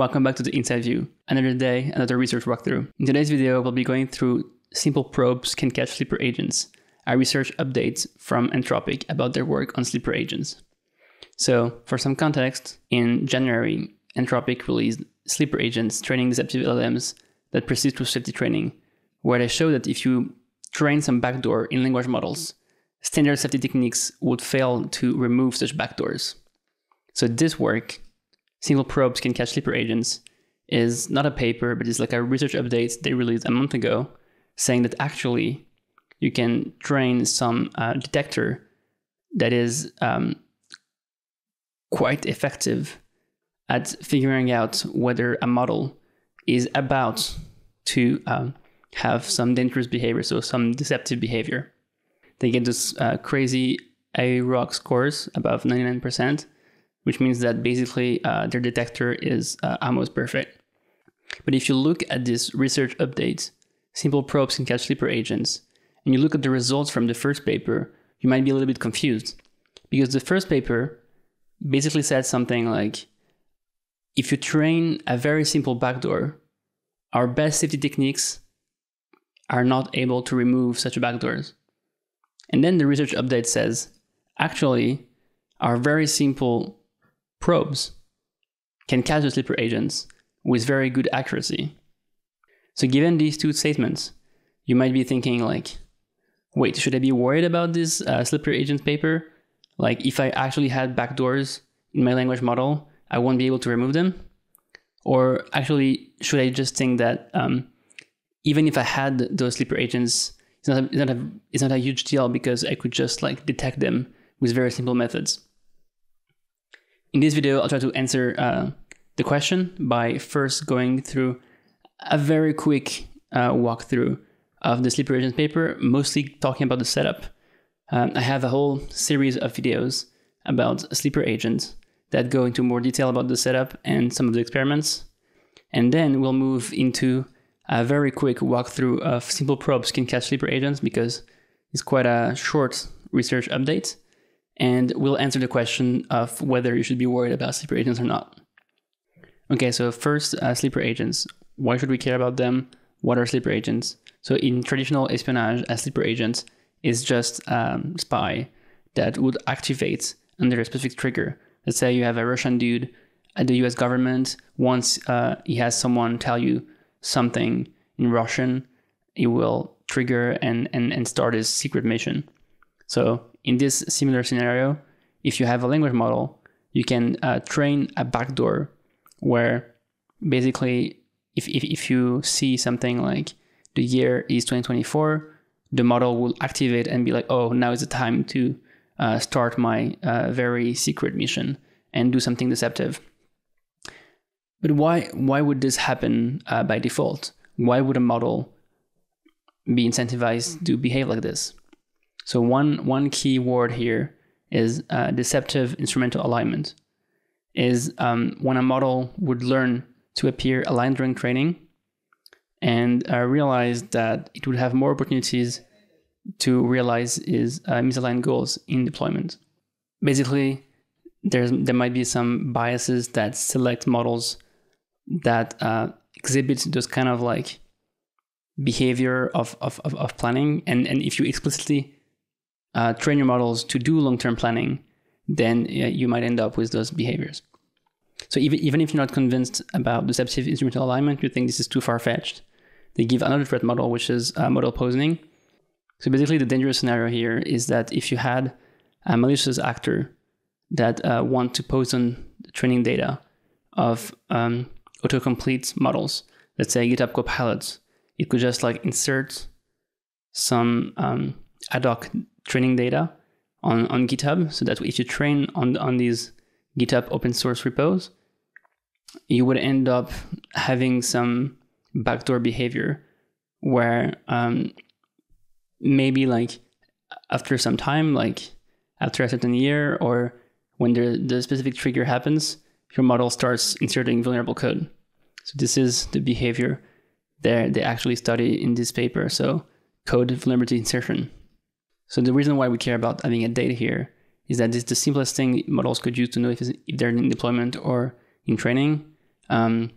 Welcome back to the Inside View. Another day, another research walkthrough. In today's video, we'll be going through simple probes can catch sleeper agents, a research updates from Anthropic about their work on sleeper agents. So, for some context, in January, Anthropic released sleeper agents training deceptive LLMs that persist with safety training, where they show that if you train some backdoor in language models, standard safety techniques would fail to remove such backdoors. So this work, Simple Probes Can Catch Sleeper Agents, is not a paper, but it's like a research update they released a month ago saying that actually you can train some uh, detector that is um, quite effective at figuring out whether a model is about to um, have some dangerous behavior, so some deceptive behavior. They get this uh, crazy AUROC scores above 99%, which means that basically uh, their detector is uh, almost perfect. But if you look at this research update, simple probes can catch sleeper agents, and you look at the results from the first paper, you might be a little bit confused. Because the first paper basically said something like if you train a very simple backdoor, our best safety techniques are not able to remove such backdoors. And then the research update says actually, our very simple probes can catch the sleeper agents with very good accuracy. So, given these two statements, you might be thinking, like, wait, should I be worried about this uh, sleeper agent paper? Like, if I actually had backdoors in my language model, I won't be able to remove them? Or actually, should I just think that um, even if I had those sleeper agents, it's not, a, it's, not a, it's not a huge deal because I could just like detect them with very simple methods. In this video, I'll try to answer uh, the question by first going through a very quick uh, walkthrough of the sleeper agent paper, mostly talking about the setup. Um, I have a whole series of videos about sleeper agents that go into more detail about the setup and some of the experiments. And then we'll move into a very quick walkthrough of simple probes can catch sleeper agents because it's quite a short research update. And we'll answer the question of whether you should be worried about sleeper agents or not. Okay, so first, uh, sleeper agents. Why should we care about them? What are sleeper agents? So in traditional espionage, a sleeper agent is just a um, spy that would activate under a specific trigger. Let's say you have a Russian dude at the US government. Once uh, he has someone tell you something in Russian, it will trigger and, and, and start his secret mission. So in this similar scenario, if you have a language model, you can uh, train a backdoor where basically if, if, if you see something like the year is 2024, the model will activate and be like, oh, now is the time to uh, start my uh, very secret mission and do something deceptive. But why why would this happen uh, by default? Why would a model be incentivized to behave like this? So one one key word here is uh, deceptive instrumental alignment. Is um, when a model would learn to appear aligned during training and uh, realize that it would have more opportunities to realize its uh, misaligned goals in deployment. Basically, there's there might be some biases that select models that uh, exhibit those kind of like behavior of, of, of, of, planning. And, and if you explicitly uh, train your models to do long term planning, then uh, you might end up with those behaviors. So even, even if you're not convinced about the deceptive instrumental alignment, you think this is too far fetched, they give another threat model, which is uh, model poisoning. So basically, the dangerous scenario here is that if you had a malicious actor that uh, want to poison the training data of um, autocomplete models, let's say GitHub Copilot, it could just like insert some um, ad hoc training data on, on GitHub so that if you train on, on these GitHub open source repos, you would end up having some backdoor behavior where um, maybe like after some time, like after a certain year or when the, the specific trigger happens, your model starts inserting vulnerable code. So this is the behavior that they actually study in this paper. So code vulnerability insertion. So the reason why we care about having a data here is that it's the simplest thing models could use to know if, if they're in deployment or in training. um,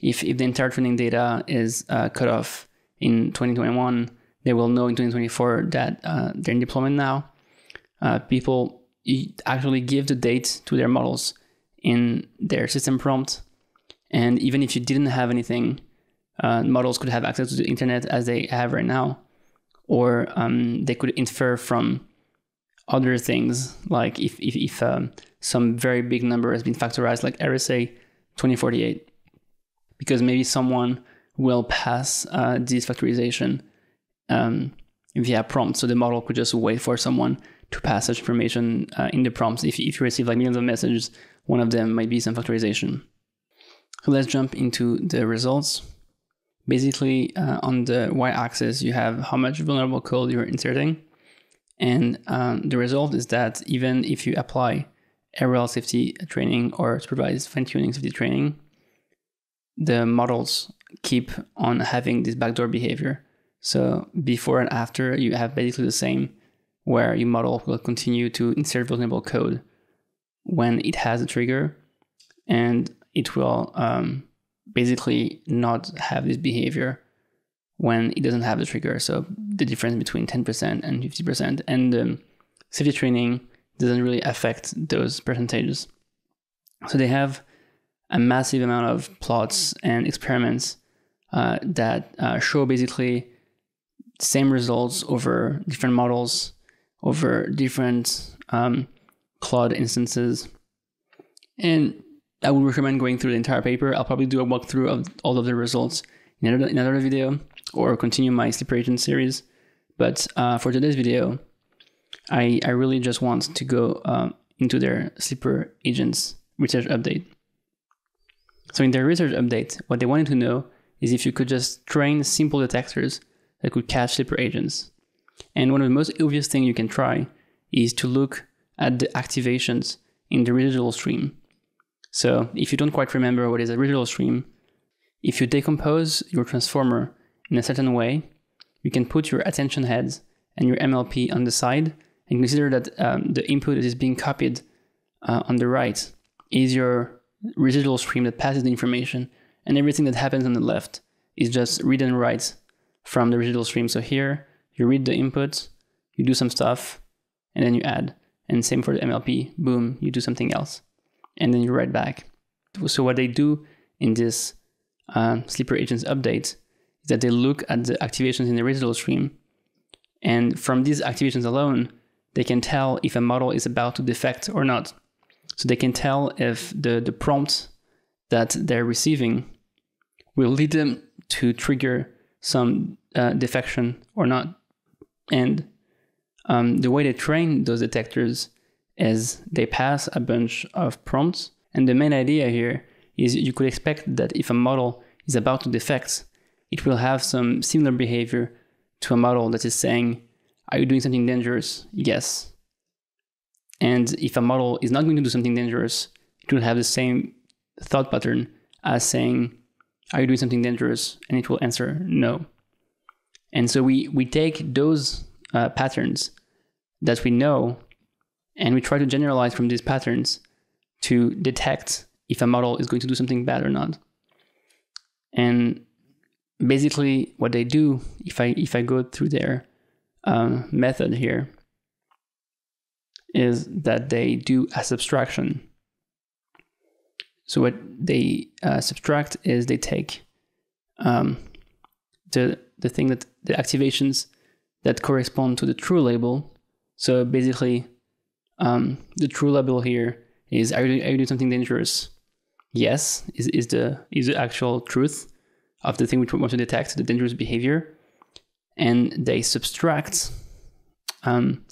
if, if the entire training data is uh, cut off in 2021, they will know in 2024 that uh, they're in deployment now. Uh, people actually give the date to their models in their system prompt. And even if you didn't have anything, uh, models could have access to the internet as they have right now, or um, they could infer from other things, like if, if, if um, some very big number has been factorized, like RSA 2048, because maybe someone will pass uh, this factorization um, via prompt. So the model could just wait for someone to pass such information uh, in the prompts. If, if you receive like millions of messages, one of them might be some factorization. So let's jump into the results. Basically, uh, on the y-axis, you have how much vulnerable code you're inserting. And um, the result is that even if you apply RL safety training or supervised fine-tuning safety training, the models keep on having this backdoor behavior. So before and after, you have basically the same, where your model will continue to insert vulnerable code when it has a trigger, and it will um, basically not have this behavior when it doesn't have the trigger. So the difference between 10% and 50%. And um, safety training doesn't really affect those percentages. So they have a massive amount of plots and experiments uh, that uh, show basically same results over different models, over different um, Claude instances. And I would recommend going through the entire paper. I'll probably do a walkthrough of all of the results in another, in another video or continue my Sleeper Agent series. But uh, for today's video, I, I really just want to go uh, into their Sleeper Agents research update. So in their research update, what they wanted to know is if you could just train simple detectors that could catch sleeper agents. And one of the most obvious things you can try is to look at the activations in the residual stream. So if you don't quite remember what is a residual stream, if you decompose your transformer in a certain way, you can put your attention heads and your MLP on the side and consider that um, the input that is being copied uh, on the right is your residual stream that passes the information, and everything that happens on the left is just read and write from the residual stream. So here, you read the input, you do some stuff, and then you add. And same for the MLP, boom, you do something else, and then you write back. So what they do in this uh, Sleeper Agents update is that they look at the activations in the residual stream, and from these activations alone, they can tell if a model is about to defect or not. So they can tell if the, the prompt that they're receiving will lead them to trigger some uh, defection or not. And um, the way they train those detectors is they pass a bunch of prompts. And the main idea here is you could expect that if a model is about to defect, it will have some similar behavior to a model that is saying, Are you doing something dangerous? Yes. And if a model is not going to do something dangerous, it will have the same thought pattern as saying, Are you doing something dangerous? And it will answer no. And so we, we take those uh, patterns that we know and we try to generalize from these patterns to detect if a model is going to do something bad or not. And basically, what they do, if I if I go through their um, method here, is that they do a subtraction. So what they uh, subtract is they take um, the the thing that the activations that correspond to the true label. So basically, um, the true label here is are you, are you doing something dangerous? Yes, is, is the is the actual truth of the thing which we want to detect, the dangerous behavior, and they subtract um,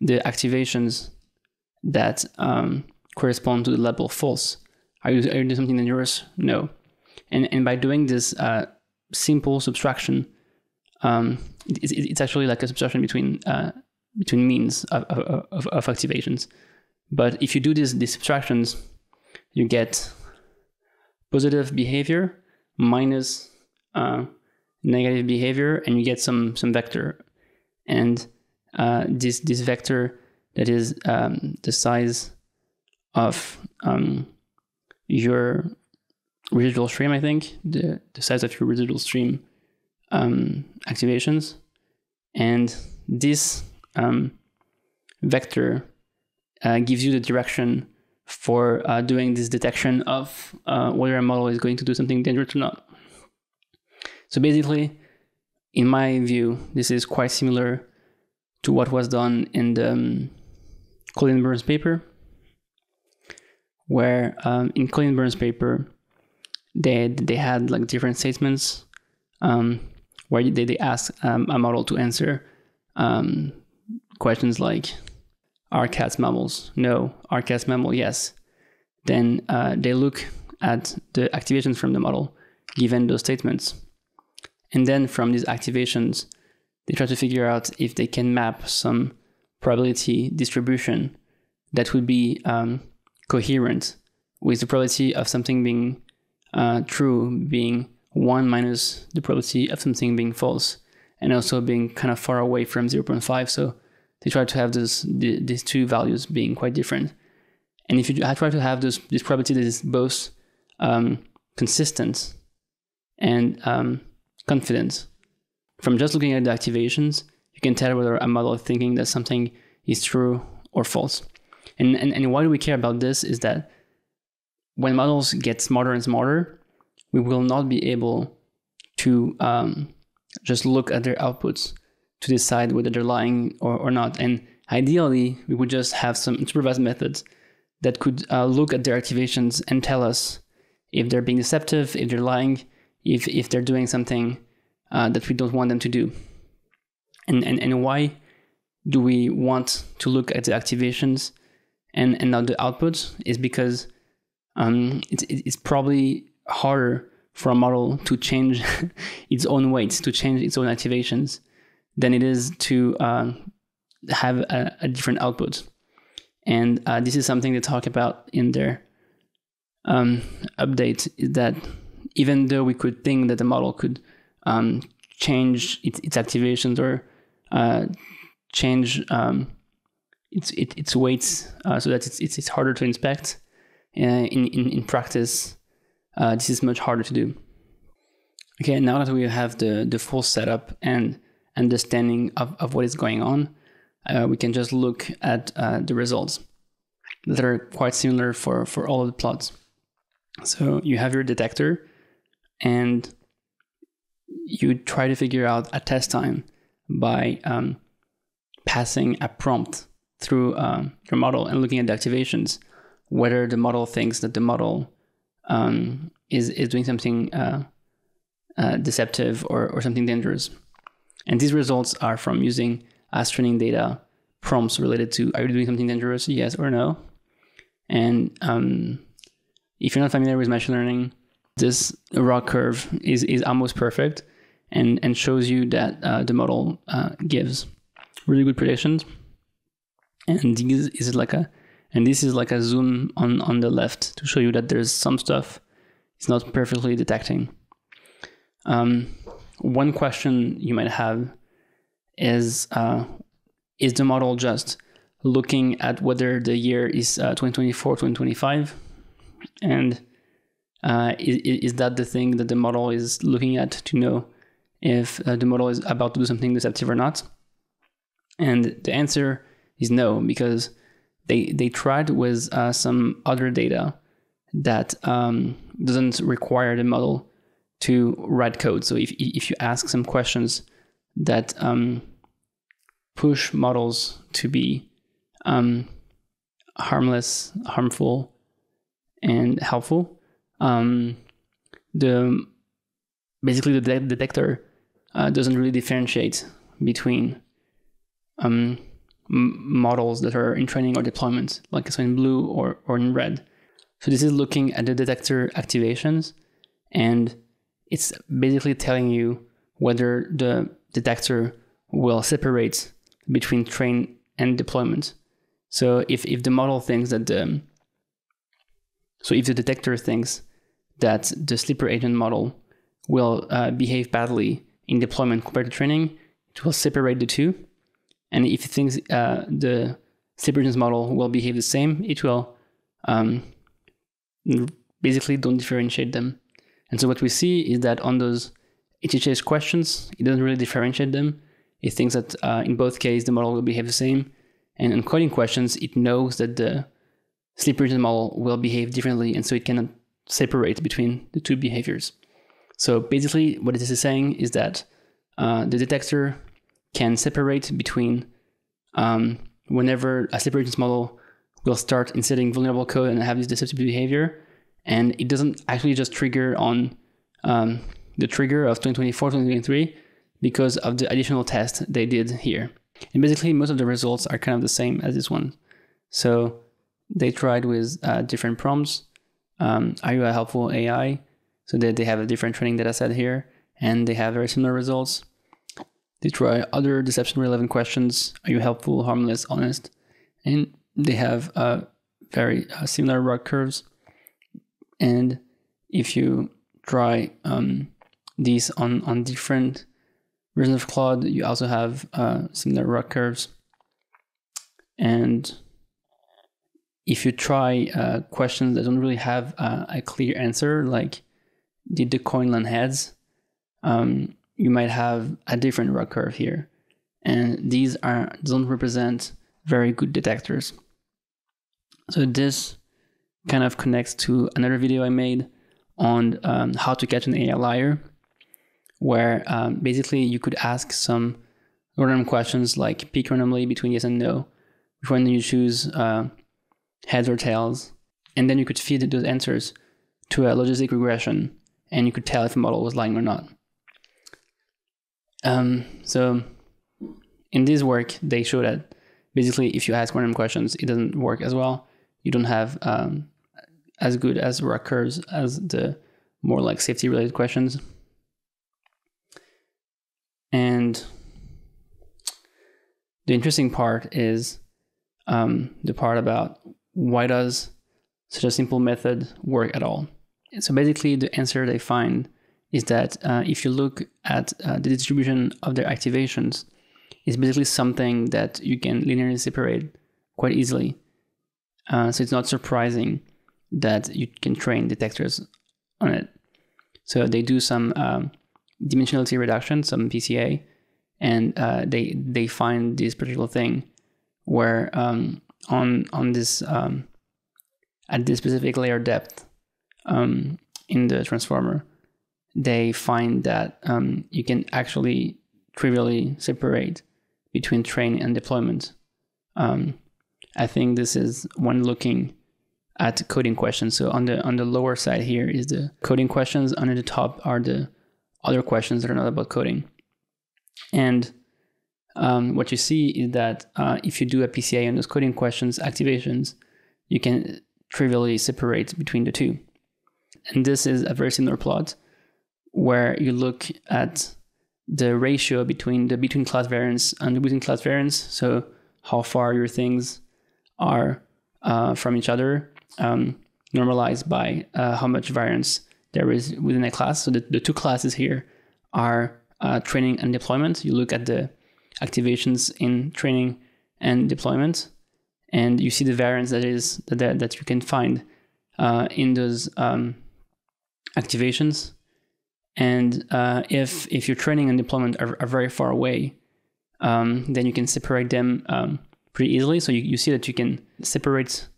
the activations that um, correspond to the label false. Are you, are you doing something dangerous? No. And, and by doing this uh, simple subtraction, um, it, it, it's actually like a subtraction between uh, between means of, of, of, activations. But if you do this, these subtractions, you get positive behavior minus uh, negative behavior, and you get some some vector. And uh, this this vector that is um, the size of um, your residual stream, I think, the, the size of your residual stream um, activations. And this um, vector uh, gives you the direction for uh, doing this detection of uh, whether a model is going to do something dangerous or not. So basically, in my view, this is quite similar to what was done in the um, Colin Burns paper, where um, in Colin Burns paper, they they had like different statements um, where they, they asked um, a model to answer um, questions like are cats mammals? No. Are cats mammal? Yes. Then uh, they look at the activations from the model given those statements. And then from these activations, they try to figure out if they can map some probability distribution that would be um, coherent with the probability of something being uh, true being 1 minus the probability of something being false and also being kind of far away from 0.5 so they try to have this, the, these two values being quite different. And if you try to have this, this probability that is both um, consistent and um, confident. From just looking at the activations you can tell whether a model is thinking that something is true or false. And, and, and why do we care about this is that when models get smarter and smarter, we will not be able to um, just look at their outputs to decide whether they're lying or, or not. And ideally, we would just have some supervised methods that could uh, look at their activations and tell us if they're being deceptive, if they're lying, if, if they're doing something uh, that we don't want them to do. And, and, and why do we want to look at the activations and, and not the outputs is because um, it's, it's probably harder for a model to change its own weights, to change its own activations, than it is to uh, have a, a, different output. And uh, this is something they talk about in their um, update is that even though we could think that the model could um, change its, its, activations or uh, change um, its, it, its weights uh, so that it's, it's, it's harder to inspect, uh, in, in, in practice, uh, this is much harder to do. Okay, now that we have the, the full setup and understanding of, of what is going on, uh, we can just look at uh, the results that are quite similar for, for all of the plots. So you have your detector and you try to figure out a test time by um, passing a prompt through um, your model and looking at the activations whether the model thinks that the model um, is is doing something uh, uh, deceptive or, or something dangerous. And these results are from using as training data prompts related to are you doing something dangerous, yes or no. And um, if you're not familiar with machine learning, this ROC curve is, is almost perfect and, and shows you that uh, the model uh, gives really good predictions. And this is like a and this is like a zoom on, on the left to show you that there's some stuff it's not perfectly detecting. Um, one question you might have is uh, is the model just looking at whether the year is uh, 2024 2025 and uh, is, is that the thing that the model is looking at to know if uh, the model is about to do something deceptive or not? And the answer is no because they they tried with uh, some other data that um, doesn't require the model to write code. So if if you ask some questions that um, push models to be um, harmless, harmful, and helpful, um, the basically the de- detector uh, doesn't really differentiate between um, models that are in training or deployment, like so in blue or, or in red. So this is looking at the detector activations and it's basically telling you whether the detector will separate between train and deployment. So if, if the model thinks that the so if the detector thinks that the sleeper agent model will uh, behave badly in deployment compared to training, it will separate the two and if it thinks uh, the agent model will behave the same, it will um, basically don't differentiate them And so what we see is that on those HHS questions, it doesn't really differentiate them. It thinks that uh, in both cases the model will behave the same. And in coding questions, it knows that the sleeper agent model will behave differently, and so it cannot separate between the two behaviors. So basically, what this is saying is that uh, the detector can separate between um, whenever a agent model will start inserting vulnerable code and have this deceptive behavior, and it doesn't actually just trigger on um, the trigger of 2024, 2023 because of the additional test they did here. And basically, most of the results are kind of the same as this one. So they tried with uh, different prompts. Um, are you a helpful AI? So that they have a different training data set here, and they have very similar results. They try other deception relevant questions. Are you helpful, harmless, honest? And they have uh, very uh, similar ROC curves. And if you try um, these on, on different versions of Claude, you also have uh, similar ROC curves. And if you try uh, questions that don't really have uh, a clear answer, like did the coin land heads, um, you might have a different ROC curve here. And these are don't represent very good detectors. So this kind of connects to another video I made on um, how to catch an AI liar, where um, basically you could ask some random questions like pick randomly between yes and no, which one you choose uh, heads or tails, and then you could feed those answers to a logistic regression, and you could tell if a model was lying or not. Um, so in this work, they show that basically if you ask random questions, it doesn't work as well. You don't have um, as good as ROC as the more like safety related questions. And the interesting part is um, the part about why does such a simple method work at all? So basically, the answer they find is that uh, if you look at uh, the distribution of their activations, it's basically something that you can linearly separate quite easily. Uh, so it's not surprising that you can train detectors on it. So they do some um, dimensionality reduction, some PCA, and uh, they they find this particular thing where um, on on this um, at this specific layer depth um, in the transformer, they find that um, you can actually trivially separate between training and deployment. Um, I think this is when looking at coding questions. So on the on the lower side here is the coding questions. Under the top are the other questions that are not about coding. And um, what you see is that uh, if you do a PCA on those coding questions activations, you can trivially separate between the two. And this is a very similar plot where you look at the ratio between the between class variance and the within class variance. So how far your things are uh, from each other, um, normalized by uh, how much variance there is within a class. So the, the two classes here are uh, training and deployment. You look at the activations in training and deployment, and you see the variance that is that that you can find uh, in those um, activations. And uh, if if your training and deployment are, are very far away, um, then you can separate them um, pretty easily. So you, you see that you can separate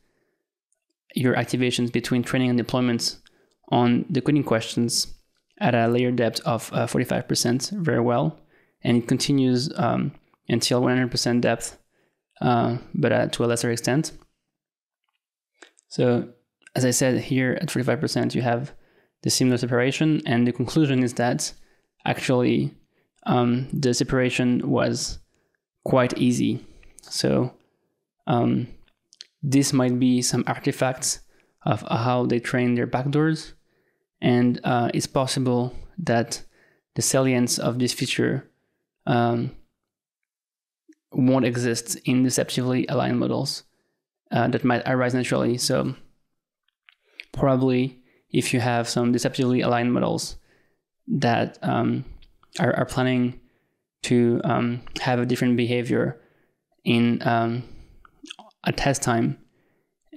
your activations between training and deployments on the coding questions at a layer depth of uh, 45% very well. And it continues um, until 100% depth, uh, but uh, to a lesser extent. So, as I said, here at 45%, you have the similar separation. And the conclusion is that actually um, the separation was quite easy. So, um, this might be some artifacts of how they train their backdoors. And uh, it's possible that the salience of this feature um, won't exist in deceptively aligned models uh, that might arise naturally. So, probably if you have some deceptively aligned models that um, are, are, planning to um, have a different behavior in um, a test time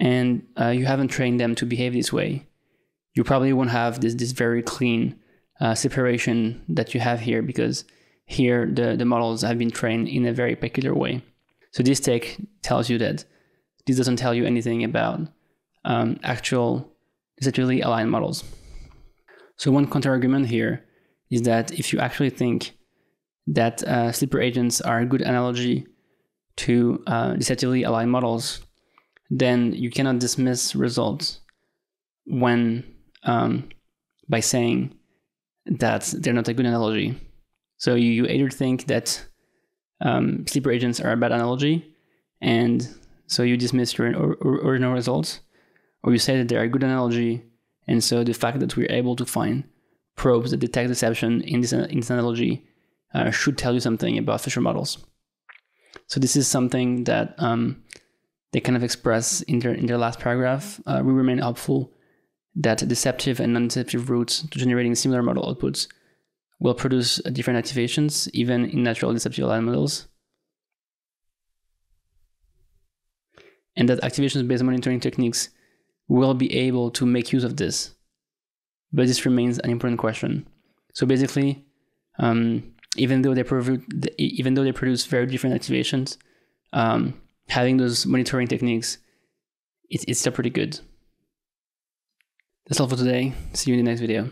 and uh, you haven't trained them to behave this way, you probably won't have this this very clean uh, separation that you have here because here the, the models have been trained in a very peculiar way. So this take tells you that this doesn't tell you anything about um, actual deceptively aligned models. So one counterargument here is that if you actually think that uh, sleeper agents are a good analogy to uh, deceptively aligned models, then you cannot dismiss results when um, by saying that they're not a good analogy. So you, you either think that um, sleeper agents are a bad analogy, and so you dismiss your original results, or you say that they're a good analogy, and so the fact that we're able to find probes that detect deception in this, in this analogy uh, should tell you something about Fisher models. So this is something that um, they kind of express in their in their last paragraph. Uh, we remain hopeful that deceptive and non-deceptive routes to generating similar model outputs will produce different activations, even in natural deceptive aligned models. And that activations-based monitoring techniques will be able to make use of this. But this remains an important question. So basically, um, even though they produce, even though they produce very different activations, um, having those monitoring techniques, it's, it's still pretty good. That's all for today. See you in the next video.